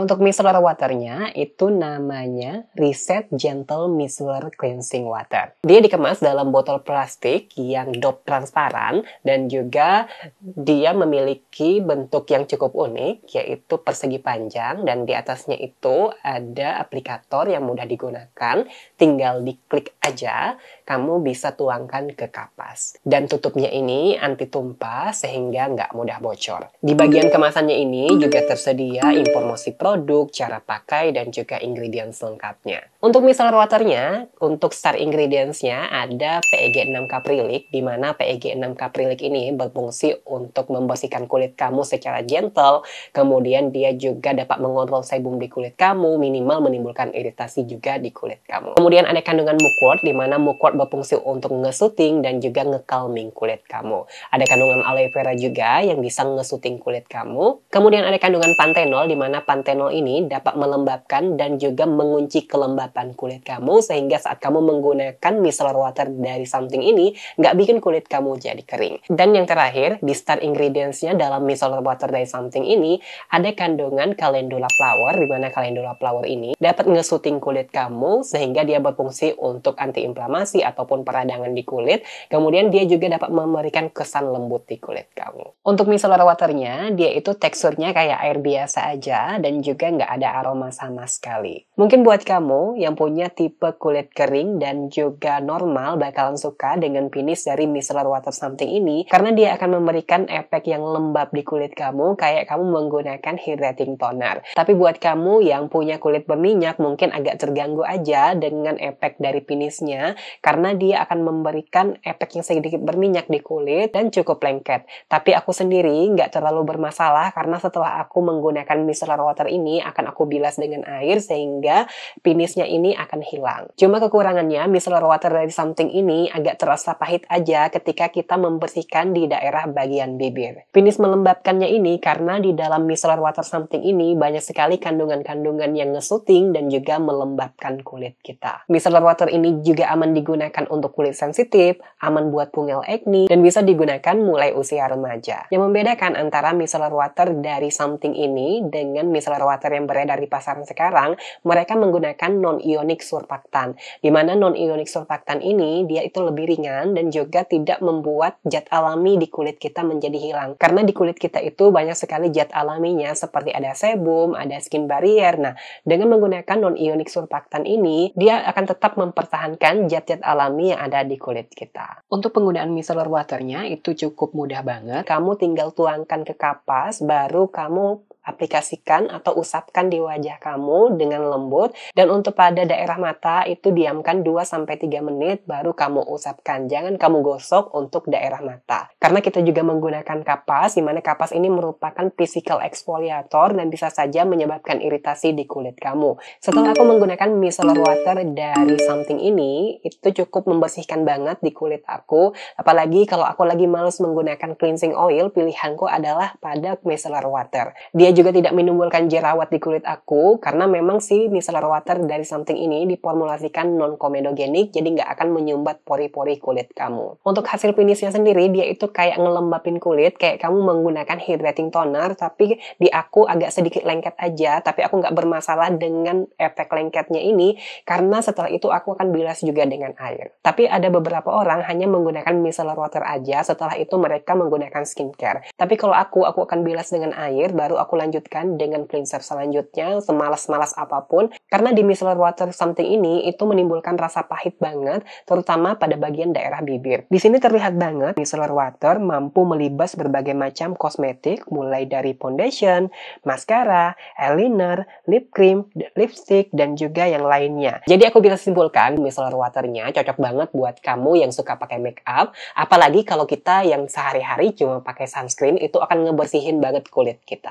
Untuk micellar waternya itu namanya Reset Gentle Micellar Cleansing Water. Dia dikemas dalam botol plastik yang dop transparan dan juga dia memiliki bentuk yang cukup unik yaitu persegi panjang dan di atasnya itu ada aplikator yang mudah digunakan. Tinggal diklik aja kamu bisa tuangkan ke kapas. Dan tutupnya ini anti tumpah sehingga nggak mudah bocor. Di bagian kemasannya ini juga tersedia informasi produk produk, cara pakai, dan juga ingredients lengkapnya. Untuk micellar waternya, untuk start ingredientsnya ada PEG 6 caprylic, di mana PEG 6 caprylic ini berfungsi untuk membersihkan kulit kamu secara gentle, kemudian dia juga dapat mengontrol sebum di kulit kamu, minimal menimbulkan iritasi juga di kulit kamu. Kemudian ada kandungan mugwort, di mana mugwort berfungsi untuk ngesuting dan juga ngekalming kulit kamu. Ada kandungan aloe vera juga yang bisa ngesuting kulit kamu. Kemudian ada kandungan pantenol, di mana pantenol Retinol ini dapat melembabkan dan juga mengunci kelembapan kulit kamu sehingga saat kamu menggunakan micellar water dari something ini nggak bikin kulit kamu jadi kering. Dan yang terakhir, di start ingredientsnya dalam micellar water dari something ini ada kandungan calendula flower di mana calendula flower ini dapat ngesuting kulit kamu sehingga dia berfungsi untuk antiinflamasi ataupun peradangan di kulit. Kemudian dia juga dapat memberikan kesan lembut di kulit kamu. Untuk micellar waternya, dia itu teksturnya kayak air biasa aja dan juga nggak ada aroma sama sekali. Mungkin buat kamu yang punya tipe kulit kering dan juga normal bakalan suka dengan finish dari micellar water something ini karena dia akan memberikan efek yang lembab di kulit kamu kayak kamu menggunakan hydrating toner. Tapi buat kamu yang punya kulit berminyak mungkin agak terganggu aja dengan efek dari finishnya karena dia akan memberikan efek yang sedikit berminyak di kulit dan cukup lengket. Tapi aku sendiri nggak terlalu bermasalah karena setelah aku menggunakan micellar water ini akan aku bilas dengan air sehingga finishnya ini akan hilang. Cuma kekurangannya micellar water dari something ini agak terasa pahit aja ketika kita membersihkan di daerah bagian bibir. Finish melembabkannya ini karena di dalam micellar water something ini banyak sekali kandungan-kandungan yang ngesuting dan juga melembabkan kulit kita. Micellar water ini juga aman digunakan untuk kulit sensitif, aman buat pungel acne, dan bisa digunakan mulai usia remaja. Yang membedakan antara micellar water dari something ini dengan micellar water yang beredar di pasaran sekarang, mereka menggunakan non-ionic surfaktan. Di mana non-ionic surfaktan ini, dia itu lebih ringan dan juga tidak membuat zat alami di kulit kita menjadi hilang. Karena di kulit kita itu banyak sekali zat alaminya, seperti ada sebum, ada skin barrier. Nah, dengan menggunakan non-ionic surfaktan ini, dia akan tetap mempertahankan zat-zat alami yang ada di kulit kita. Untuk penggunaan micellar waternya itu cukup mudah banget. Kamu tinggal tuangkan ke kapas, baru kamu aplikasikan atau usapkan di wajah kamu dengan lembut dan untuk pada daerah mata itu diamkan 2 sampai 3 menit baru kamu usapkan. Jangan kamu gosok untuk daerah mata. Karena kita juga menggunakan kapas di mana kapas ini merupakan physical exfoliator dan bisa saja menyebabkan iritasi di kulit kamu. Setelah aku menggunakan micellar water dari something ini, itu cukup membersihkan banget di kulit aku. Apalagi kalau aku lagi males menggunakan cleansing oil, pilihanku adalah pada micellar water. Dia juga tidak menimbulkan jerawat di kulit aku karena memang si micellar water dari something ini diformulasikan non komedogenik jadi nggak akan menyumbat pori-pori kulit kamu. Untuk hasil finishnya sendiri dia itu kayak ngelembapin kulit kayak kamu menggunakan hydrating toner tapi di aku agak sedikit lengket aja tapi aku nggak bermasalah dengan efek lengketnya ini karena setelah itu aku akan bilas juga dengan air. Tapi ada beberapa orang hanya menggunakan micellar water aja setelah itu mereka menggunakan skincare. Tapi kalau aku aku akan bilas dengan air baru aku lanjutkan dengan cleanser selanjutnya semalas-malas apa pun karena di micellar water something ini itu menimbulkan rasa pahit banget terutama pada bagian daerah bibir. Di sini terlihat banget micellar water mampu melibas berbagai macam kosmetik mulai dari foundation, mascara, eyeliner, lip cream, lipstick dan juga yang lainnya. Jadi aku bisa simpulkan micellar waternya cocok banget buat kamu yang suka pakai make up apalagi kalau kita yang sehari-hari cuma pakai sunscreen itu akan ngebersihin banget kulit kita.